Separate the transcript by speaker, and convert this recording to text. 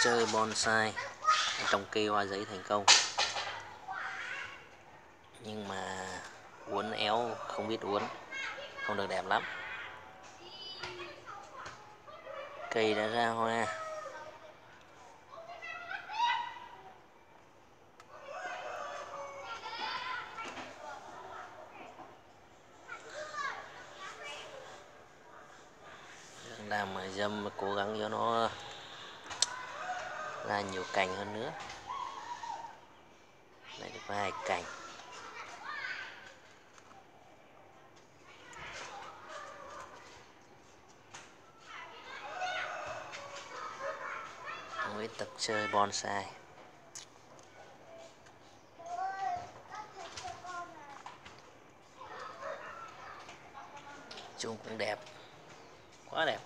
Speaker 1: chơi bonsai. Trồng cây hoa giấy thành công. Nhưng mà uốn éo, không biết uốn. Không được đẹp lắm. Cây đã ra hoa. Làm dâm cố gắng cho nó ra nhiều cành hơn nữa. Lại được hai cành. Mới tập chơi bonsai. Chung cũng đẹp. Quá đẹp.